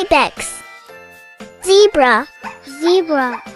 Ibex. Zebra. Zebra.